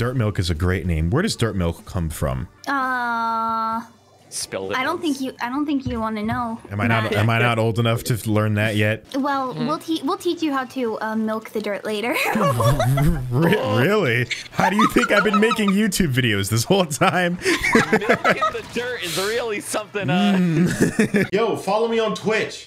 Dirt Milk is a great name. Where does Dirt Milk come from? Uh, Spilled it. I don't once. think you. I don't think you want to know. Am I not am I not old enough to learn that yet? Well, we'll teach we'll teach you how to uh, milk the dirt later. Re- really? How do you think I've been making YouTube videos this whole time? Milking the dirt is really something. Uh, Yo, follow me on Twitch.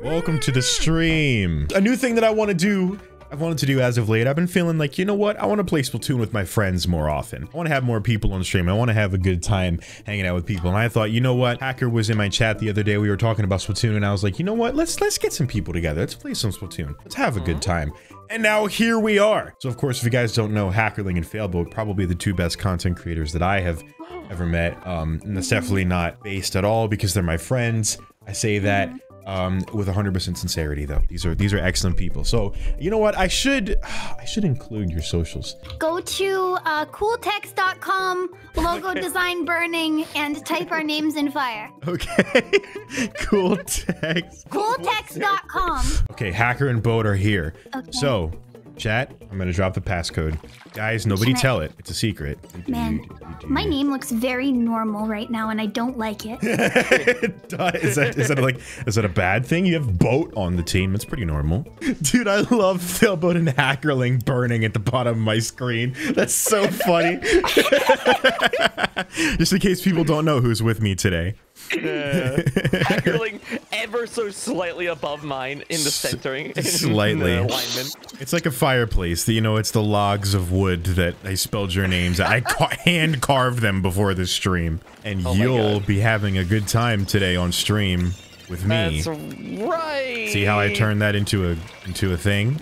Welcome to the stream. A new thing that I want to do. I've wanted to do as of late. I've been feeling like, you know what? I want to play Splatoon with my friends more often. I want to have more people on stream. I want to have a good time hanging out with people. And I thought, you know what? Hacker was in my chat the other day. We were talking about Splatoon, and I was like, you know what? Let's let's get some people together. Let's play some Splatoon. Let's have a good time. And now here we are. So of course, if you guys don't know, Hackerling and Failboat probably the two best content creators that I have ever met. Um, and that's definitely not based at all because they're my friends. I say that um, with 100% sincerity, though. These are these are excellent people. So you know what? I should I should include your socials. Go to uh, cooltext.com, logo design burning, and type our names in fire. Okay. cool text. Cooltext.com. Okay, hacker and boat are here. Okay. So, chat, I'm gonna drop the passcode. Guys, nobody Can I- tell it. It's a secret. Man, my name looks very normal right now, and I don't like it. is that is that like is that a bad thing? You have boat on the team. It's pretty normal. Dude, I love Failboat and Hackerling burning at the bottom of my screen. That's so funny. Just in case people don't know who's with me today. Hackerling ever so slightly above mine in the centering. in the slightly. alignment. It's like a fireplace. You know, it's the logs of wood that I spelled your names. I ca- hand carved them before the stream, and Oh you'll be having a good time today on stream with me. That's right. See how I turned that into a into a thing?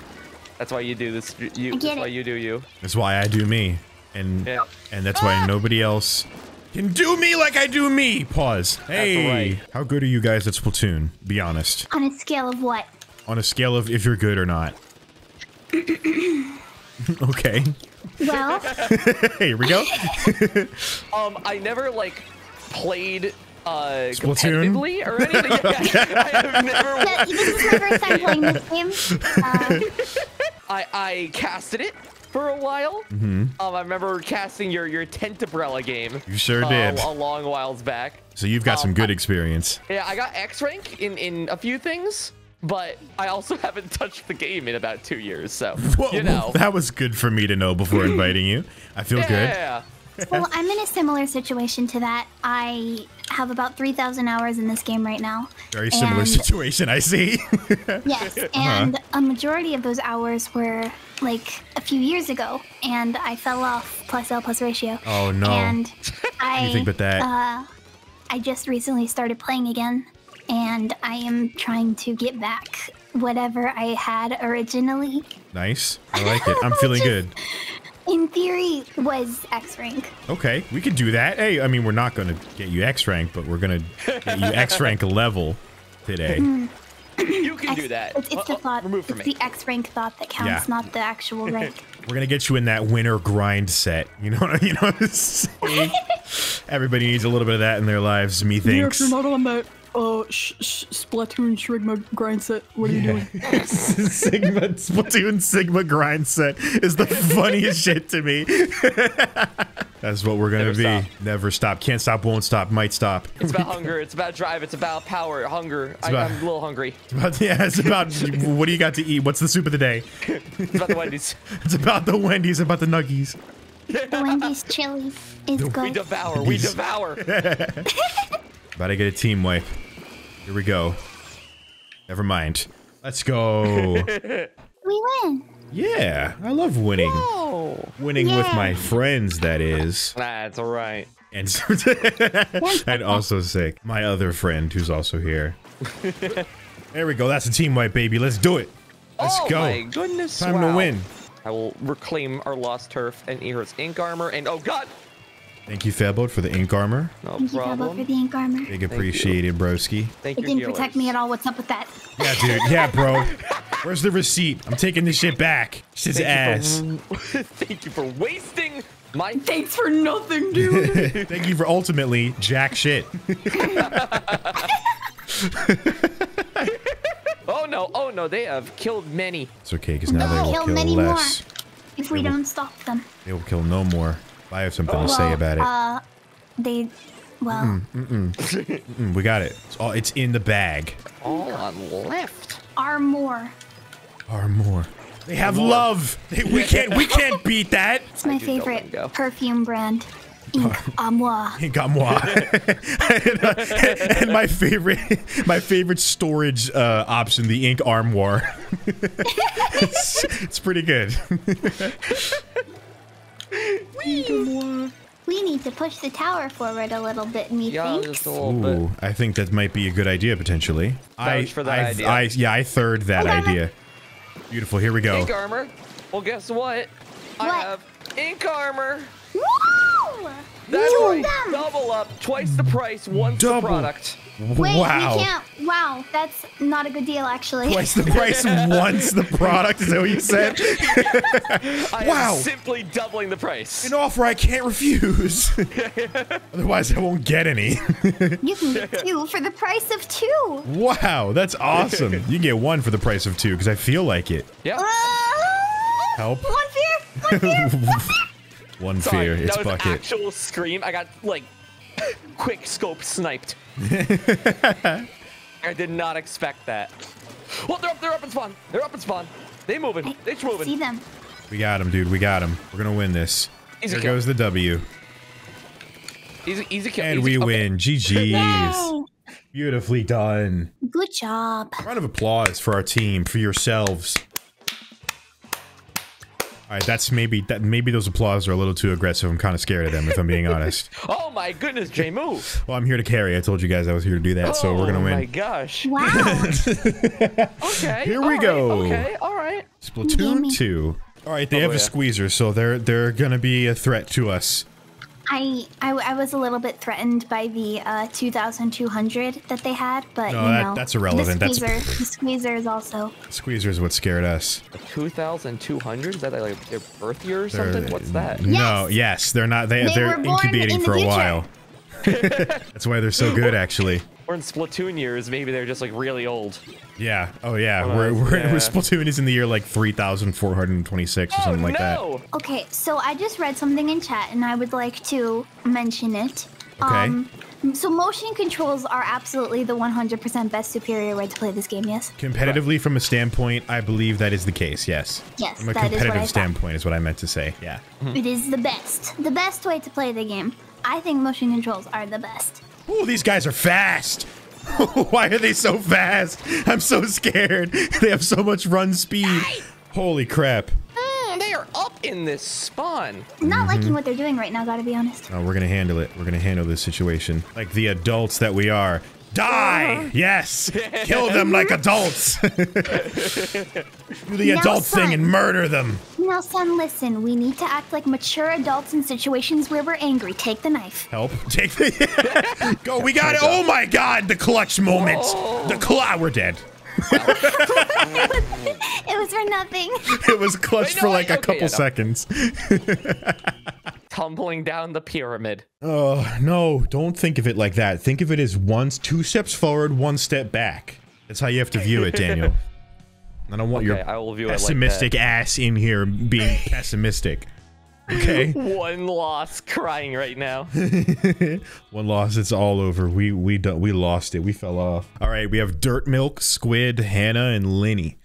That's why you do this. You, get that's why you do you. That's why I do me, and Yeah. and that's why ah! nobody else can do me like I do me. Pause. Hey, right. how good are you guys at Splatoon? Be honest. On a scale of what? On a scale of if you're good or not. okay. Well, Here we go. Um, I never like played uh Splatoon? competitively or anything. I have never. yeah, this is my first time playing this game. Uh, I I casted it for a while. Mm-hmm. Um, I remember casting your your Tentabrella game. You sure uh, did. A long whiles back. So you've got some Um, good I- experience. Yeah, I got X rank in in a few things, but I also haven't touched the game in about two years. So Whoa, you know. that was good for me to know before inviting you. I feel good. yeah. Well, I'm in a similar situation to that. I have about 3,000 hours in this game right now. Very similar And- situation, I see. Yes, and a majority of those hours were like a few years ago, and I fell off plus L plus ratio. Oh, no. And I you think about that? Uh, I just recently started playing again, and I am trying to get back whatever I had originally. nice. I like it. I'm feeling good. In theory, was X rank. Okay, we could do that. Hey, I mean, we're not going to get you X rank, but we're going to get you X rank level today. Hmm. You can do that. It's, it's the thought. Remove It's from me. the X rank thought that counts, Yeah. not the actual rank. We're going to get you in that winter grind set. You know what you know what I'm saying? Everybody needs a little bit of that in their lives, me If thinks. you're not on that uh, sh- sh- Splatoon Shrigma grind set, what are you doing? Sigma Splatoon Sigma grind set is the funniest shit to me. That's what we're gonna Never be. stop. Never stop. Can't stop. Won't stop. Might stop. It's about hunger. It's about drive. It's about power. Hunger. I, about- I'm a little hungry. But yeah, it's about what do you got to eat? What's the soup of the day? It's about the Wendy's. It's about the Wendy's. About the Nuggies. The Wendy's chili is good. We devour. We devour. About to get a team wipe. Here we go. Never mind. Let's go. We win. yeah, I love winning. Oh, Winning with my friends, that is. that's all right. And, and also sick. My other friend who's also here. there we go. That's a team wipe, baby. Let's do it. Let's oh go. my goodness. Time wow. to win. I will reclaim our lost turf and Earth's ink armor. And oh god, Thank you, Fabot, for the ink armor. no Thank you, Fabo, for problem. the ink armor. Big appreciated, broski. Thank It you. didn't healers. protect me at all. What's up with that? Yeah, dude. Yeah, bro. Where's the receipt? I'm taking this shit back. Shit's ass. Thank you, for, thank you for wasting my. Thanks for nothing, dude. Thank you for ultimately jack shit. Oh no! Oh no! They have killed many. It's okay, because now they will Kill kill many less. if we will- don't stop them. They will kill no more. I have something to say about it. Uh, they, well, Mm, we got it. It's, all, it's in the bag. All on left. are more. Or more. They have love. They, we can't. We can't beat that. It's my favorite perfume brand. Ink à moi. Got and, uh, and my favorite, my favorite storage uh, option, the ink armoire. it's, it's pretty good. We need to push the tower forward a little bit, Yeah, methinks. just a little bit. Ooh, I think that might be a good idea potentially. I, for that I, idea. I, yeah, I third that Hold on. idea. Beautiful. Here we go. Ink armor. Well, guess what? I have ink armor. Woo! That's Woo! right. Them. Double up. Twice the price. Once Double. the product. Wait, wow. we can't. Wow, that's not a good deal, actually. Twice the price once the product. Is that what you said? I Wow. am simply doubling the price. An offer I can't refuse. Otherwise, I won't get any. You can get two for the price of two. wow, that's awesome. You can get one for the price of two because I feel like it. yeah. Ah! Help. One fear. One fear. Sorry, fear. It's that was bucket. actual scream. I got like quick scope sniped. I did not expect that. Well, they're up. They're up in spawn. They're up in spawn. They moving. I They see moving. them. We got him, dude. We got him. We're gonna win this. Easy Here kill. goes the W, Easy, easy kill. and easy- we okay. win. GG's. Yay! Beautifully done. Good job. Round of applause for our team, for yourselves. All right, that's maybe that maybe those applause are a little too aggressive. I'm kind of scared of them, if I'm being honest. Oh my goodness, J move. Well, I'm here to carry. I told you guys I was here to do that, so we're gonna oh win. Oh my gosh. Wow. Okay. Here we all right, go. Okay. All right. Splatoon two. All right, they Oh, have a squeezer, so they're they're gonna be a threat to us. I, I I was a little bit threatened by the uh, 2,200 that they had, but No, you that- know, that's irrelevant. The That's- squeezer, the squeezer is also. Squeezer is what scared us. 2,200? Is that like their birth year or They're- something? What's that? No, Yes. yes, they're not. They, They they're incubating in the for a future. while. That's why they're so good, actually. Or in Splatoon years, maybe they're just like really old. Yeah. Oh, yeah. Oh, we're, we're, yeah. Splatoon is in the year like 3,426 or something oh like that. no! Okay, so I just read something in chat, and I would like to mention it. Um, Okay. so motion controls are absolutely the 100% best superior way to play this game. Yes. Competitively, from a standpoint, I believe that is the case. Yes. Yes, From a that is what I competitive thought. standpoint is what I meant to say. Yeah. It is the best. The best way to play the game. I think motion controls are the best. Oh, these guys are fast. Why are they so fast? I'm so scared. They have so much run speed. Holy crap. Mm, they are up in this spawn. I'm not Mm-hmm. liking what they're doing right now, gotta be honest. Oh, we're gonna handle it. We're gonna handle this situation like the adults that we are. Die! Uh-huh. Yes! Kill them like adults! Do the Now, adult thing and murder them! Now, son, listen. We need to act like mature adults in situations where we're angry. Take the knife. Help. Take the. Go, we got it! Oh my god! The clutch moment! The cl- We're dead. It was for nothing. It was clutch Wait, for like I- a okay, couple yeah, no. seconds. Tumbling down the pyramid. Oh, no, don't think of it like that. Think of it as one, two steps forward, one step back. That's how you have to view it, Daniel. I don't want Okay, your I will view it like pessimistic ass in here being pessimistic. Okay, One loss, crying right now. one loss, it's all over. We we don't, we lost it. We fell off. All right, we have Dirt Milk, Squid, Hannah, and Linny.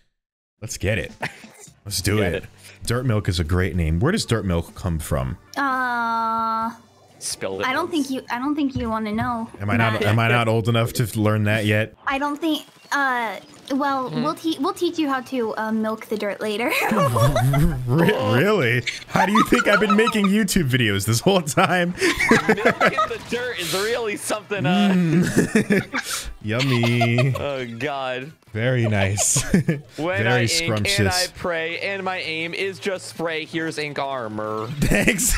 Let's get it. Let's do it. it. Dirt Milk is a great name. Where does Dirt Milk come from? Uh, Spilled it. I don't think you. I don't think you want to know. Am I not am I not old enough to learn that yet? I don't think. Uh, well, Hmm. we'll teach. We'll teach you how to uh, milk the dirt later. Re- really? How do you think I've been making YouTube videos this whole time? Milk in the dirt is really something. Uh, Mm. Yummy. oh God. Very nice. When Very I ink and I pray, and my aim is just spray. Here's ink armor. Thanks.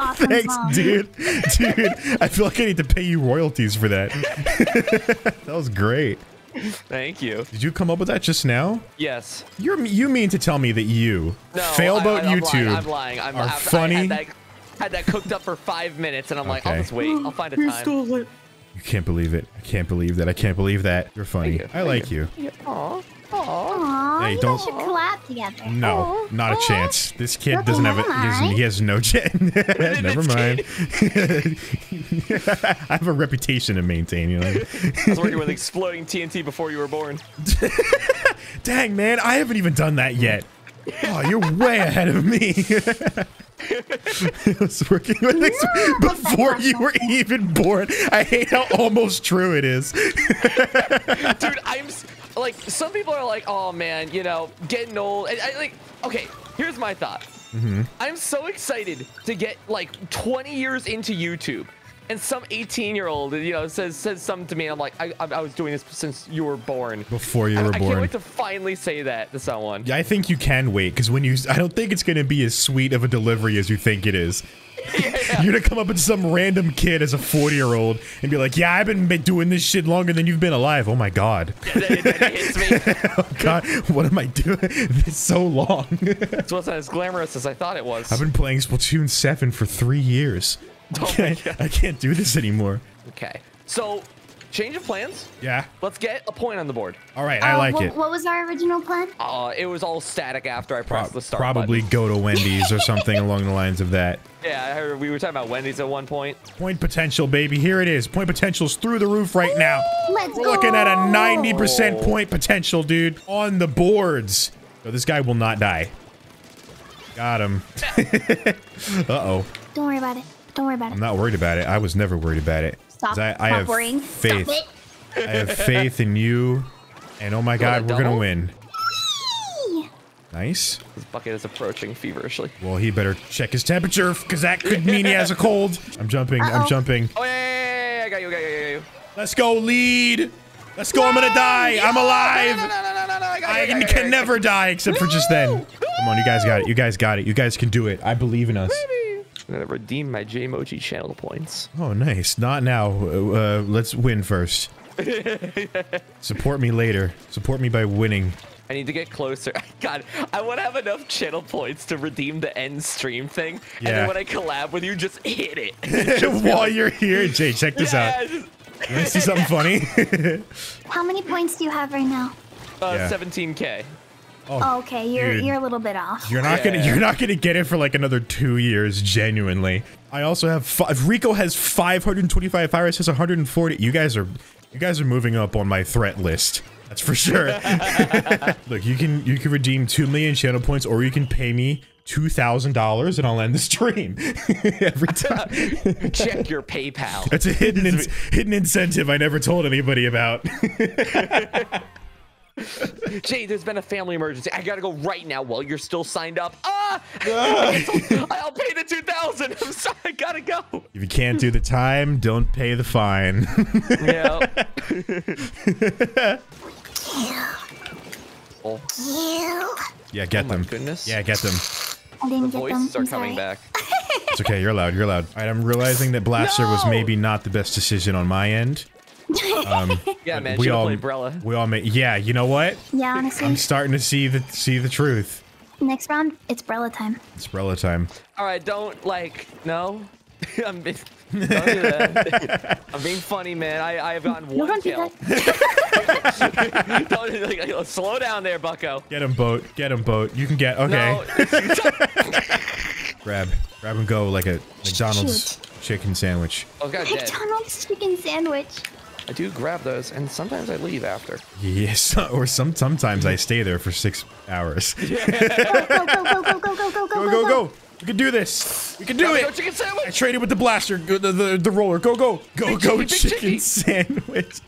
awesome Thanks, song. dude. Dude, I feel like I need to pay you royalties for that. that was great. Thank you. Did you come up with that just now? Yes. You're you mean to tell me that you No. fail I- I, I'm YouTube Lying. I'm lying. I'm, are I, funny? I had, that, had that cooked up for five minutes, and I'm like, I'll just wait. I'll find a You time. stole it. You can't believe it. I can't believe that. I can't believe that. You're funny. You. I like you. Yeah, Aw. Aw. Aw. you don't- guys should collab together. No, oh, not a oh, chance. This kid Okay, doesn't have it. He has, he has no chance. never mind. I have a reputation to maintain. You know. I was working with exploding TNT before you were born. Dang man, I haven't even done that yet. Oh, you're way ahead of me. I was working with this before you were even born. I hate how almost true it is. Dude, I'm s- like, some people are like, oh man, you know, getting old. And I like, okay, here's my thought. Mm-hmm. I'm so excited to get like 20 years into YouTube. And some 18 year old, you know, says says something to me. I'm like, I, I, I was doing this since you were born. Before you I, were I can't wait to finally say that to someone. Yeah, I think you can wait because when you, I don't think it's gonna be as sweet of a delivery as you think it is. You're gonna come up with some random kid as a 40 year old and be like, "Yeah, I've been been doing this shit longer than you've been alive." Oh my god, That- that- that hits me. oh god, what am I doing? It's so long. It's wasn't as glamorous as I thought it was. I've been playing Splatoon 7 for three years. Oh I can't, I can't do this anymore. Okay. So, change of plans. Yeah. Let's get a point on the board. All right, I Uh, like what, it. What was our original plan? Uh, it was all static after I pressed Pro- the start probably button. go to Wendy's or something along the lines of that. Yeah, I heard we were talking about Wendy's at one point. Point potential, baby. Here it is. Point potential's through the roof right now. Let's We're go. looking at a 90% point potential, dude, on the boards. So this guy will not die. Got him. Uh-oh. Don't worry about it. Don't worry about it. I'm not worried about it. I was never worried about it. 'Cause Stop. I, I have worrying. faith. Stop it. I have faith in you. And oh my god, we're gonna win. Whee! Nice. This bucket is approaching feverishly. Well, he better check his temperature because that could mean he has a cold. I'm jumping. I'm jumping. Oh yeah, yeah, yeah, yeah, I got you, I got you, I got you. Let's go, lead. Let's go. I'm gonna die. I'm alive. no, no, no, no, no, no, I got you, I I got you, I can never die except for just then. Come on, you guys got it. You guys got it. You guys can do it. I believe in us. you. I'm gonna redeem my JayMoji channel points. Oh, nice. Not now. Uh, uh, let's win first. Support me later. Support me by winning. I need to get closer. God, I want to have enough channel points to redeem the end stream thing. And Yeah. then when I collab with you, just hit it. While you're here, Jay, check this out. Yeah, just- You wanna see something funny? How many points do you have right now? uh, Yeah. 17k. Oh, oh, okay, you're dude. you're a little bit off. You're not gonna you're not gonna get it for like another two years, genuinely. I also have five Rico has 525, Virus has 140. You guys are you guys are moving up on my threat list. That's for sure. Look, you can you can redeem two million channel points, or you can pay me two thousand dollars and I'll end the stream every time. Check your PayPal. That's a hidden in, hidden incentive I never told anybody about. Jay, there's been a family emergency. I gotta go right now while you're still signed up. Ah! I'll pay the 2000 I'm sorry, I gotta go. if you can't do the time, don't pay the fine. Yeah. oh, yeah, get Oh them. goodness. Yeah, get them. I didn't the get them. voices are I'm coming sorry. back. It's okay. You're allowed. You're allowed. All right. I'm realizing that Blaster was maybe not the best decision on my end. Um, Yeah, man, we all played Brella. we all made. Yeah. You know what? Yeah, honestly, I'm starting to see the see the truth. next round it's Brella time. It's Brella time. All right, don't like no. I'm being, don't do that. I'm being funny, man. I I've gotten No, one don't kill. Don't, like, like, slow down there, Bucko. Get him, boat. Get him, boat. You can get. Okay. No, Grab. Grab and go like a McDonald's chicken sandwich. oh god, dead. McDonald's chicken sandwich. I do grab those, and sometimes I leave after. Yes. Or some sometimes I stay there for six hours. Go go go go go go go go Go go go. We can do this. We can do Go it. chicken I traded with the blaster, the the, the roller. Go go go Big go chicken, big chicken chicken. sandwich.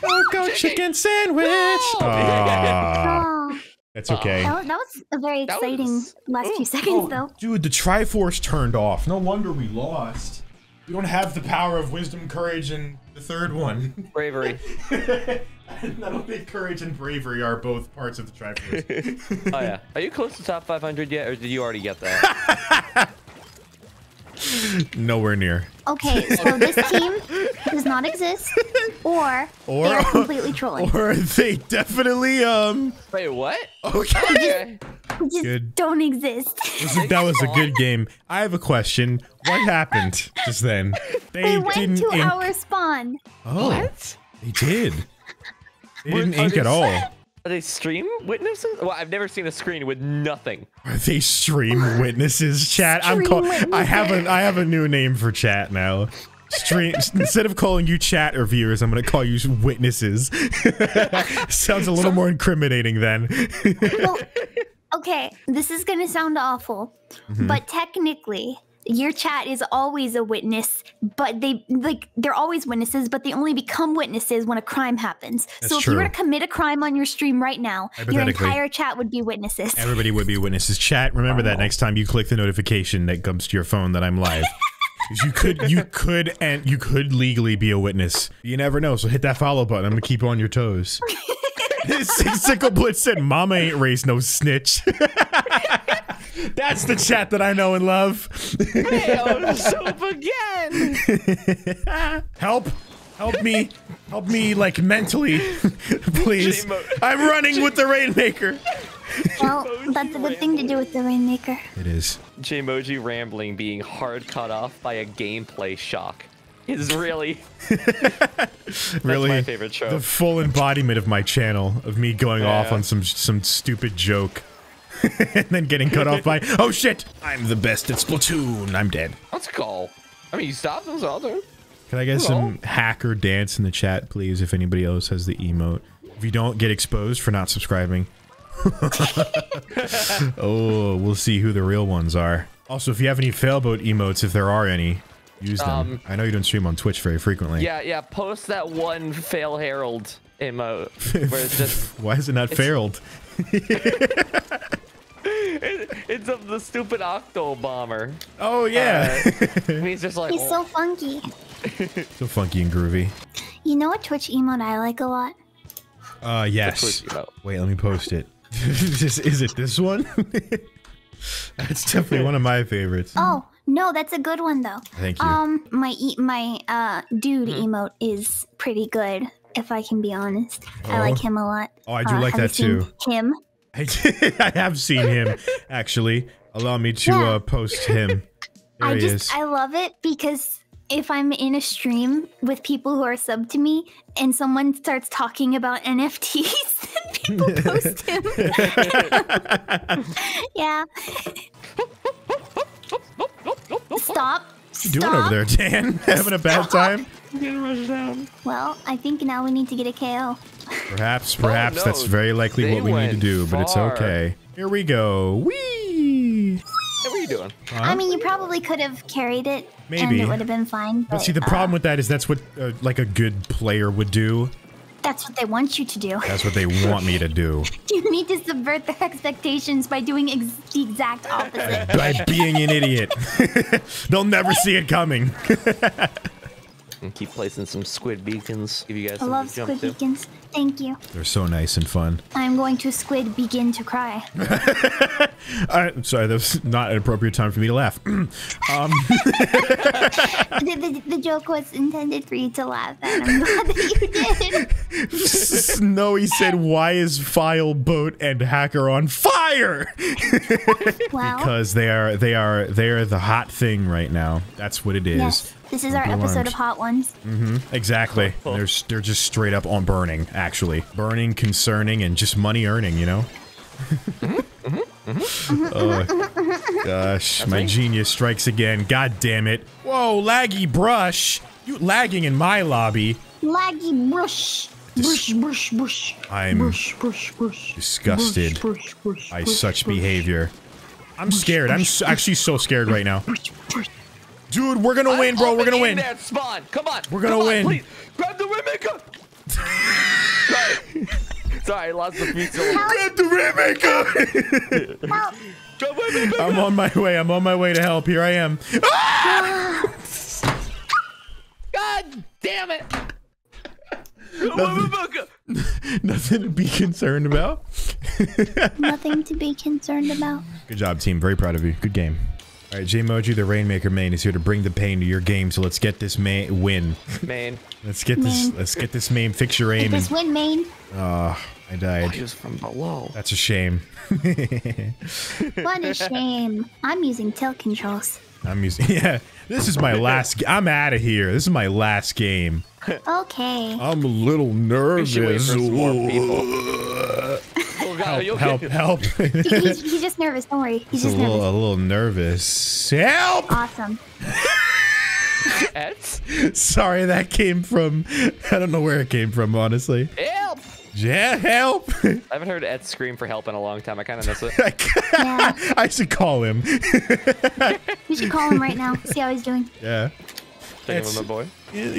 Go go Chicken. chicken sandwich. No. Aw, Oh, that's okay. that, was- that was a very exciting was- last few seconds, though. Dude, the Triforce turned off. No wonder we lost. We don't have the power of wisdom, courage, and the third one. Bravery. I don't think courage and bravery are both parts of the Triforce. Oh yeah. Are you close to top 500 yet, or did you already get that? Nowhere near. Okay, so this team does not exist, or, Or- they are completely trolling. Or they definitely um. Wait, what? Okay. Okay. They just Good. don't exist. that was a good game. I have a question. What happened just then? They, They went didn't to ink- our spawn. Oh, What? they did. They didn't ink at all. Are Are they stream witnesses? Well, I've never seen a screen with nothing. Are they stream witnesses? Chat. I'm Stream call- I have a I have a new name for chat now. Stream instead of calling you chat or viewers, I'm gonna call you witnesses. Sounds a little more incriminating then. Well, okay, this is gonna sound awful, Mm-hmm. but technically, your chat is always a witness. But they like they're always witnesses, but they only become witnesses when a crime happens. That's so if you were to commit a crime on your stream right now, your entire chat would be witnesses. Everybody would be witnesses. Chat. Remember that next time you click the notification that comes to your phone that I'm live. 'Cause You could, you could, and you could legally be a witness. You never know. So hit that follow button. I'm gonna keep you on your toes. Sickle Blitz said, "Mama ain't raised no snitch." That's the chat that I know and love. Hey, oh, again. Help! Help me! Help me, like mentally, please. J-Mo- I'm running with the Rainmaker. well, that's a good thing to do with the Rainmaker. It is. JayMoji rambling being hard cut off by a gameplay shock is really really my favorite show. the full embodiment of my channel of me going off on some some stupid joke and then getting cut off by oh shit! I'm the best at splatoon. I'm dead. Let's go. I mean, you stopped I'll do. can i get some hacker dance in the chat please if anybody else has the emote? If you don't get exposed for not subscribing. Oh we'll see who the real ones are. Also if you have any failboat emotes if there are any use them Um, i know you don't stream on twitch very frequently Yeah, yeah. Post that one fail Herald emote where it's just why is it not failed it's of the stupid octo bomber. oh yeah And he's just like, He's oh, so funky. so funky and groovy You know what Twitch emote I like a lot? Uh, yes. Wait, let me post it. is, is it this one? That's definitely one of my favorites. Oh no, that's a good one though. Thank you. Um, my e- my uh dude emote is pretty good. If I can be honest, I like Oh. him a lot. Oh, I do Uh, like that too. Him. I, I have seen him, actually. Allow me to Yeah. uh, post him. There I he just is. I love it because if I'm in a stream with people who are sub to me and someone starts talking about NFTs, people post him. yeah. Stop. What you doing over there, Dan? Having a bad time? Well, I think now we need to get a KO. Perhaps, perhaps no, that's very likely they what we need to went do, but it's okay. Here we go. Whee! hey, what are you doing? I mean, you probably could have carried it, and it would have been fine. But, But see, the uh, problem with that is that's what uh, like a good player would do. That's what they want you to do. That's what they want me to do. You need to subvert their expectations by doing ex- the exact opposite. By being an idiot. They'll never see it coming. And keep placing some squid beacons. Give you guys I something love squid to. beacons. Thank you. They're so nice and fun. I'm going to squid begin to cry. I, I'm sorry, that was not an appropriate time for me to laugh. um, the, the, the joke was intended for you to laugh at. I'm glad that you did. Snowy said, "Why is Failboat and Hacker on fire?" Well, Because they are, they are, they are the hot thing right now. That's what it is. yes, this is our Blue episode arms. of Hot Ones. Mm-hmm. Exactly. They're they're just straight up on burning. Actually, burning, concerning, and just money earning. You know. Mm-hmm. oh mm-hmm. Mm-hmm. gosh, my me. genius strikes again. God damn it! Whoa, laggy brush. You lagging in my lobby. Laggy brush. Brush, brush, brush. I'm Brush, brush, brush. disgusted Brush, brush, by brush, such brush, behavior. I'm scared. I'm s- actually so scared right now. Brush, brush. Dude, we're gonna win, bro. We're gonna win. That spawn. Come on. We're gonna Come on, win. Please. Grab the Rainmaker. Sorry. Sorry, I lost the few syllables. Grab the Rainmaker. Help. I'm on my way. I'm on my way to help. Here I am. God damn it. Rainmaker. Nothing to be concerned about. Nothing to be concerned about. Good job, team. Very proud of you. Good game. All right, JayMoji, the Rainmaker main, is here to bring the pain to your game. So let's get this main win. Man, Let's get this. Let's get this main. Fix your aim. This And, win, main. oh, I died. he was from below. That's a shame. What a shame. I'm using tilt controls. I'm using. Yeah, this is my last. I'm out of here. This is my last game. Okay. I'm a little nervous. should wait for some more people. God, are you help, okay? help, help. He- he's, he's just nervous. Don't worry. He's He's a just little, nervous. a little nervous. Help! Awesome. Eds? Sorry, that came from. I don't know where it came from, honestly. Help! Yeah, help! I haven't heard Ed scream for help in a long time. I kind of miss it. Yeah. I should call him. We should call him right now. See how he's doing. yeah. Thinking It's- of my boy.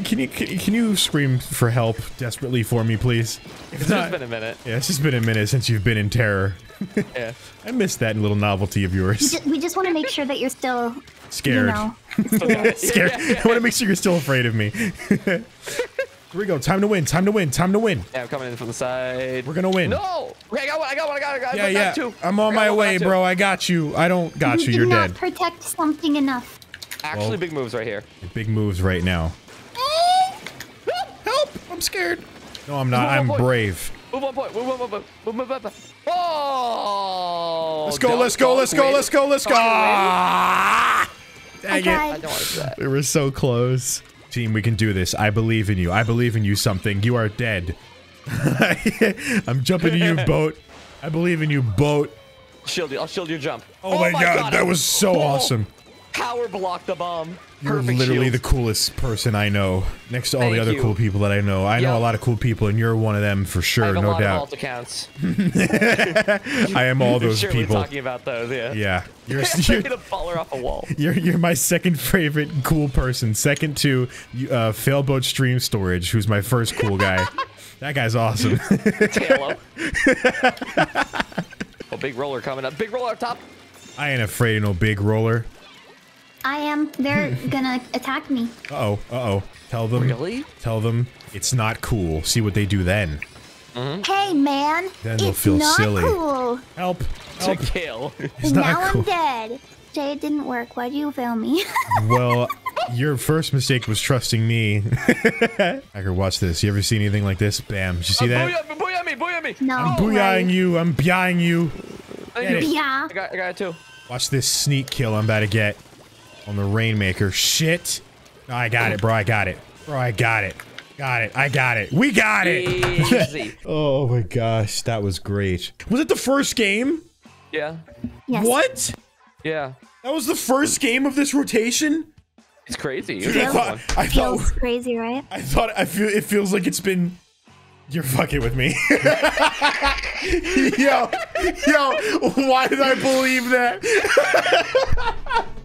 Can you can can you scream for help desperately for me, please? If It's not, been a minute. yeah, it's just been a minute since you've been in terror. Yeah. I missed that little novelty of We yours. just, we just want to make sure that you're still, Scared. you know. Scared. I want to make sure you're still afraid of me. Here we go. Time to win. Time to win. Time to win. Yeah, I'm coming in from the side. We're gonna win. No! Okay, I got one. I got one. I got One, I got, Yeah, I got yeah. two. I'm on my one, way, got bro. I got you. I don't got you. did You're not dead. protect something enough. Actually, Well- big moves right here. Big moves right now. Help! I'm scared. No, I'm not. I'm boy. brave. Move one point. Move one point. Move, move, move, move. Oh! Let's go. Dunk, Let's go. Let's go. Let's go. Let's go. Ah! Dang I it. I don't want to do that. We were so close. Team, we can do this. I believe in you. I believe in you something. You are dead. I'm jumping to you, boat. I believe in you, boat. Shield you. I'll shield your jump. Oh, my, god, that was so Oh, awesome. Power block the bomb. You're Perfect literally shield. the coolest person I know. Next to all the other you. cool people that I know. I know a lot of cool people, and you're one of them for sure, a no doubt. of alt accounts. I am all those Surely people. talking about those, yeah. Yeah, you're, you're gonna baller off a wall. You're you're my second favorite cool person. Second to uh, Failboat Stream Storage, who's my first cool guy. that guy's awesome. Up. oh, big roller coming up. Big roller up top. I ain't afraid of no big roller. I am. They're gonna attack me. Uh oh. Uh oh. Tell them. Really? Tell them it's not cool. See what they do then. Hey, man. Then they'll it's feel not silly. cool. Help. To Help. kill. It's now cool. I'm dead. Jay, it didn't work. Why'd you fail me? Well, your first mistake was trusting me. Hacker, watch this. You ever see anything like this? Bam. Did you see Oh, that? booyah, booyah me, booyah me. no. I'm booyahing you. I'm buying you. Thank you. it. Yeah. I got, I got it too. Watch this sneak kill I'm about to get on the Rainmaker. Shit. I got it, bro. I got it. Bro, I got it. Got it. I got it. We got it. Easy. Oh my gosh, that was great. Was it the first game? yeah. Yes. What? Yeah. That was the first game of this rotation? It's crazy. You're Dude, I the thought, one. I Feels thought, crazy, right? I thought, I feel, it feels like it's been. You're fucking with me. yo, yo, why did I believe that?